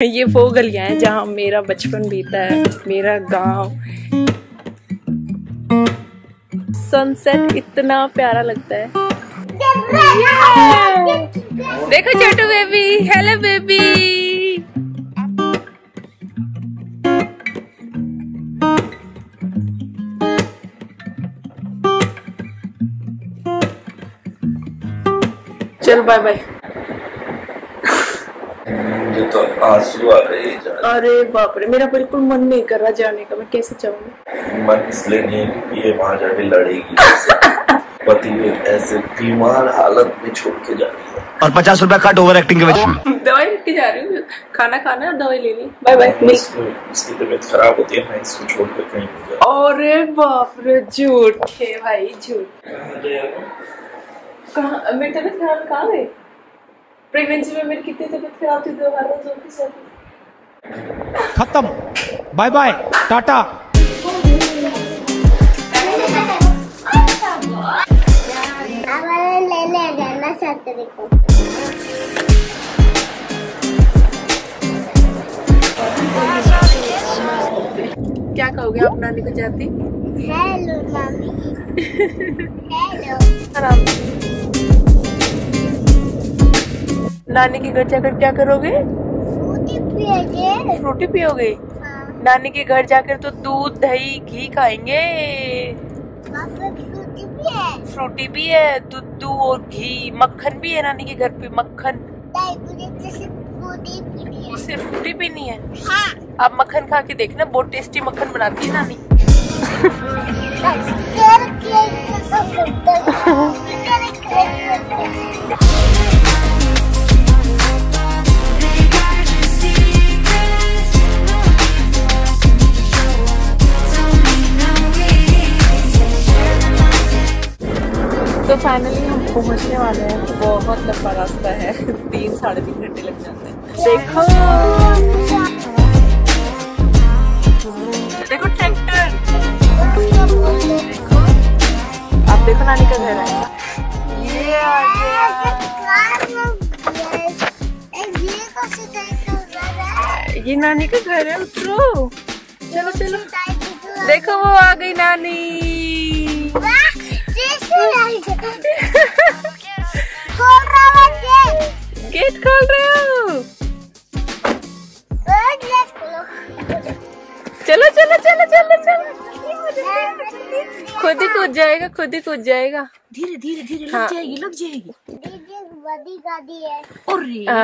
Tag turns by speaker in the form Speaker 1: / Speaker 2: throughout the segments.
Speaker 1: ये वो गलियाँ हैं जहाँ मेरा बचपन बीता है, मेरा गाँव। सनसेट इतना प्यारा लगता है। देखो छोटू बेबी हेलो बेबी चल बाय बाय
Speaker 2: मुझे तो आँसू आ रहे
Speaker 1: अरे बाप रे मेरा बिल्कुल मन नहीं कर रहा जाने का मैं कैसे जाऊँगी
Speaker 2: मन इसलिए नहीं है क्योंकि ये वहाँ जाके लड़ेगी पति को ऐसे बीमार हालत में छोड़ के जा रही है।
Speaker 3: और पचास रुपया कट ओवर एक्टिंग के वजह
Speaker 1: दवाई लेके जा रही हूँ। खाना खाना है और दवाई लेनी बाय बाय
Speaker 2: इसकी तबीयत खराब होती है मैं इसको छोड़ कर कहीं
Speaker 1: अरे बाप रे झूठ है भाई झूठ। कहाँ मेरी तबीयत खराब कहाँ गई? प्रेगनेंसी में मेरी कितनी तबीयत खराब थी तो हर रोज ऑफ़िस आती
Speaker 3: खत्म। बाय बाय टाटा
Speaker 4: लेने जाना चाहते देखो
Speaker 1: क्या कहोगे आप नानी को जाती?
Speaker 4: हेलो मम्मी हेलो
Speaker 1: आराम। नानी के घर जाकर क्या करोगे?
Speaker 4: फ्रूटी
Speaker 1: पियोगे?
Speaker 4: हाँ।
Speaker 1: नानी के घर जाकर तो दूध दही घी खाएँगे।
Speaker 4: फ्रूटी भी है
Speaker 1: फ्रूटी भी है दूध और घी। मक्खन भी है नानी के घर पे मक्खन।
Speaker 4: दाई फ्रूटी पीनी है।
Speaker 1: सिर्फ़ फ्रूटी पीनी है?
Speaker 4: हाँ।
Speaker 1: आप मक्खन खा के देखना बहुत टेस्टी मक्खन बनाती है नानी। फाइनली हम पहुँचने वाले हैं बहुत लंबा रास्ता है। तीन, साढ़े तीन घंटे लग जाते हैं। देखो। देखो ट्रैक्टर आप देखो नानी का घर है। ये ये नानी का घर है, उतरो। चलो चलो। देखो वो आ गई नानी। गेट खोल रहे हो? चलो चलो चलो चलो चलो। खुद ही कूद जाएगा खुद ही कूद जाएगा।
Speaker 5: धीरे धीरे धीरे
Speaker 1: हाँ।
Speaker 5: लग जाएगी। लग जाएगी
Speaker 4: बड़ी गाड़ी है
Speaker 5: अरे
Speaker 1: आ,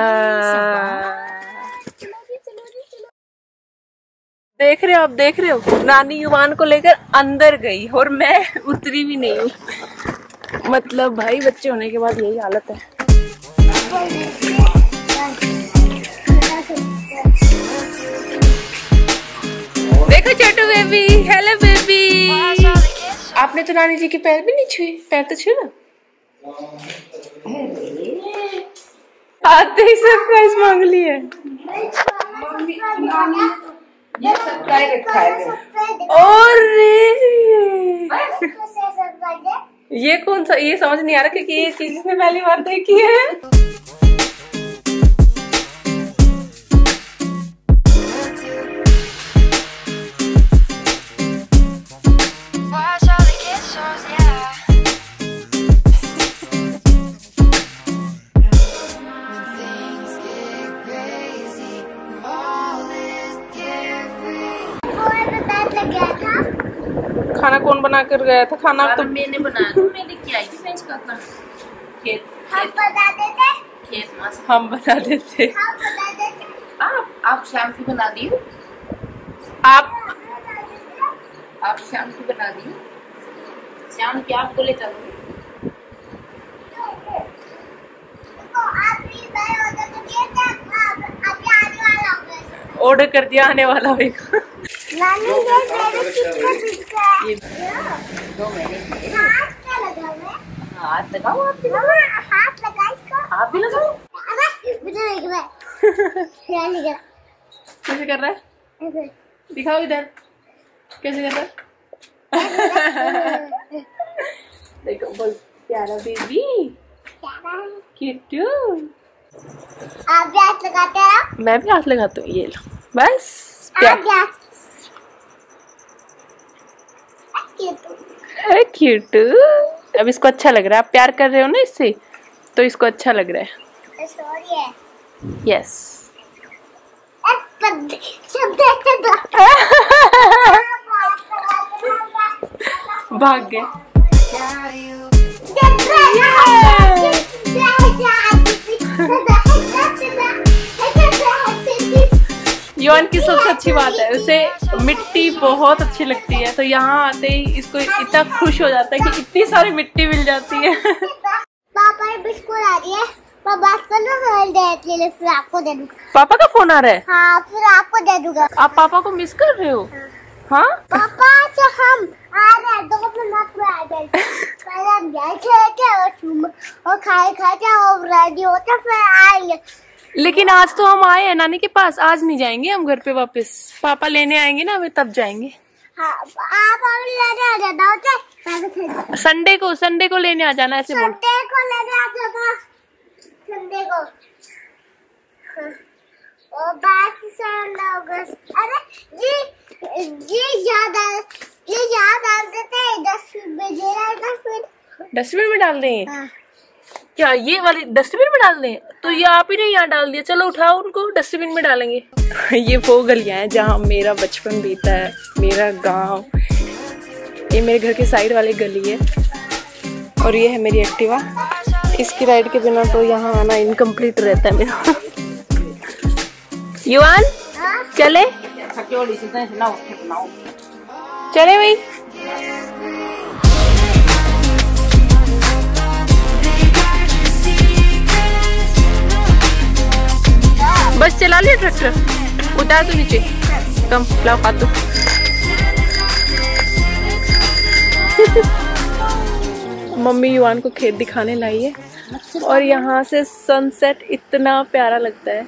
Speaker 1: देख रहे हो, आप देख रहे हो? नानी युवान को लेकर अंदर गई और मैं उतरी भी नहीं हूँ। मतलब भाई, बच्चे होने के बाद यही हालत है। देखो छोटू बेबी हेलो बेबी आपने तो नानी जी के पैर भी नहीं छुए? पैर तो छुए ना? आते ही सरप्राइज़ मांग ली है और ये कौन सा ये समझ नहीं आ रहा क्योंकि ये चीज़ इसने पहली बार देखी है। खाना कौन बना कर गया था? खाना तो
Speaker 5: मैंने बनाया था। मैं लेके आई थी फ्रेंच खेत।
Speaker 4: हम बता देते
Speaker 5: खेत मस्त।
Speaker 1: हम बना देते
Speaker 4: हम बता देते
Speaker 5: आप आप शाम की बना दी
Speaker 1: आप
Speaker 5: आप शाम की बना दी शाम की आपको ले चलो
Speaker 4: तो आप भी गए होते तो ये क्या आप अभी आने वाला होगा
Speaker 1: ऑर्डर कर दिया आने वाला होगा
Speaker 4: हाथ
Speaker 5: लगाओ आप
Speaker 4: हाथ लगा इसको।
Speaker 5: आप भी लगाओ।
Speaker 1: कैसे कर रहा है? दिखाओ इधर। कैसे कर रहा है? देखो बोल। प्यारा बेबी किट्टू
Speaker 4: आप भी हाथ लगाते हैं?
Speaker 1: मैं भी हाथ लगाती हूँ ये लो। बस।
Speaker 4: आप भी हाथ क्यों
Speaker 1: क्यूट अब इसको अच्छा लग रहा है। आप प्यार कर रहे हो ना इससे? तो इसको अच्छा लग रहा है। यस भाग गए। योन की सबसे अच्छी बात है। उसे मिट्टी बहुत अच्छी लगती है। तो यहाँ आते ही इसको इतना खुश हो जाता है कि इतनी सारी मिट्टी मिल जाती है।
Speaker 4: पापा बिस्कुट आ रही है। आपको दे दूँगा।
Speaker 1: पापा का फ़ोन आ रहा है?
Speaker 4: हाँ फिर आपको दे दूँगा।
Speaker 1: आप पापा को मिस कर रहे हो? हाँ?
Speaker 4: पापा तो हम आ रहे हैं। दो मिनट में आ गए। पहले हम गए खेलते और खाए खाते और रेडी होते फिर आएँगे।
Speaker 1: लेकिन आज तो हम आए हैं नानी के पास। आज नहीं जाएँगे हम घर पे वापस। पापा लेने आएँगे ना हमें तब जाएँगे।
Speaker 4: हाँ आप लेने
Speaker 1: संडे को संडे को लेने आ जाना ऐसे बोल।
Speaker 4: संडे को लेने आ जाना। संडे को। हाँ। अरे जी जी याद आ जी याद आ देते हैं दस बजे फिर
Speaker 1: डस्टबिन में डाल दें।
Speaker 4: हाँ।
Speaker 1: क्या ये वाली डस्टबिन में डाल दें? तो ये आप ही ने यहाँ डाल दिया। चलो उठाओ उनको डस्टबिन में डालेंगे। ये वो गलियाँ हैं जहाँ मेरा बचपन बीता है मेरा गाँव। ये मेरे घर के साइड वाली गली है और ये है मेरी एक्टिवा। इसकी राइड के बिना तो यहाँ आना इनकम्प्लीट रहता है मेरा। युवान
Speaker 4: हाँ
Speaker 1: चले चले भाई। बस चला लिया ट्रैक्टर? उतार दो नीचे। कम, लाओ खा दो। मम्मी युवान को खेत दिखाने लाई है। और यहाँ से सनसेट इतना प्यारा लगता है।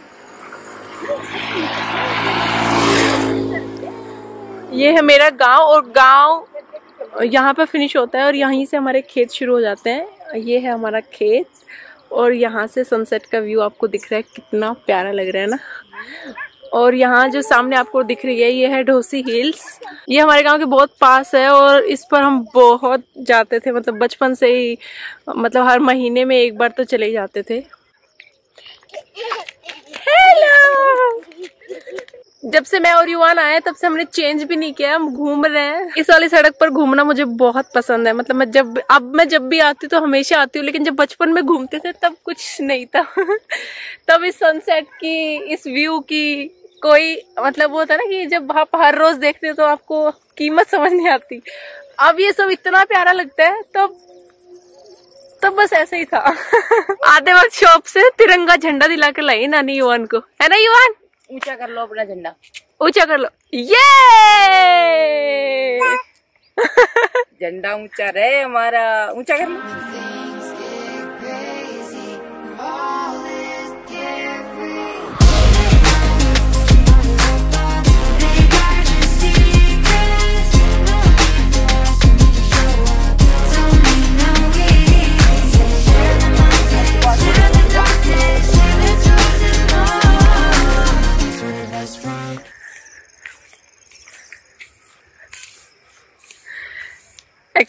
Speaker 1: ये है मेरा गाँव और गाँव यहाँ पे फिनिश होता है और यहीं से हमारे खेत शुरू हो जाते हैं। ये है हमारा खेत। और यहाँ से सनसेट का व्यू आपको दिख रहा है, कितना प्यारा लग रहा है ना। और यहाँ जो सामने आपको दिख रही है, ये है ढोसी हिल्स। ये हमारे गाँव के बहुत पास है और इस पर हम बहुत जाते थे मतलब बचपन से ही मतलब हर महीने में एक बार तो चले जाते थे। हेलो जब से मैं और युवान आए तब से हमने चेंज भी नहीं किया, हम घूम रहे हैं। इस वाली सड़क पर घूमना मुझे बहुत पसंद है। मतलब मैं जब, अब मैं जब भी आती तो हमेशा आती हूँ, लेकिन जब बचपन में घूमते थे, तब कुछ नहीं था। तब इस सनसेट की, इस व्यू की कोई मतलब वो होता ना कि जब आप हर रोज देखते हो तो आपको कीमत समझ नहीं आती। अब ये सब इतना प्यारा लगता है तो तब बस ऐसे ही था। आते वक्त शॉप से तिरंगा झंडा दिला के लाई नानी युवान को। है ना युवान?
Speaker 5: ऊँचा कर लो अपना झंडा।
Speaker 1: ऊँचा कर लो। ये
Speaker 5: झंडा ऊँचा रहे हमारा। ऊँचा कर लो।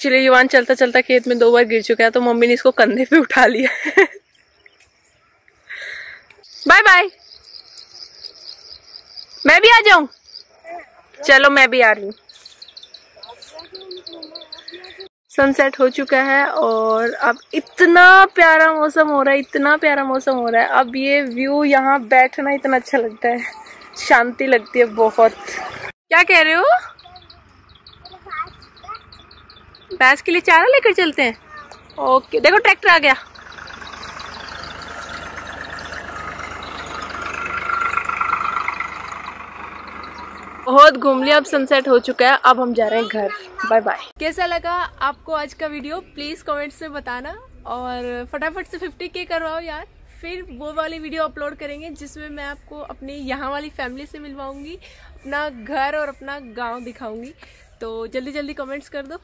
Speaker 1: एक्चुअली युवान चलता चलता खेत में दो बार गिर चुका है तो मम्मी ने इसको कंधे पे उठा लिया बाय बाय। मैं भी आ जाऊँ? चलो, मैं भी आ रही हूँ। सनसेट हो चुका है और अब इतना प्यारा मौसम हो रहा है, इतना प्यारा मौसम हो रहा है। अब ये व्यू यहाँ बैठना इतना अच्छा लगता है। शांति लगती है बहुत। क्या कह रहे हो? भैंस के लिए चारा लेकर चलते हैं? ओके, देखो ट्रैक्टर आ गया। बहुत घूम लिया अब सनसेट हो चुका है, अब हम जा रहे हैं घर। बाय बाय कैसा लगा आपको आज का वीडियो प्लीज़ कमेंट्स में बताना और फटाफट से 50 के करवाओ यार। फिर वो वाली वीडियो अपलोड करेंगे जिसमें मैं आपको अपनी यहाँ वाली फैमिली से मिलवाऊँगी, अपना घर और अपना गाँव दिखाऊँगी। तो जल्दी जल्दी कमेंट्स कर दो।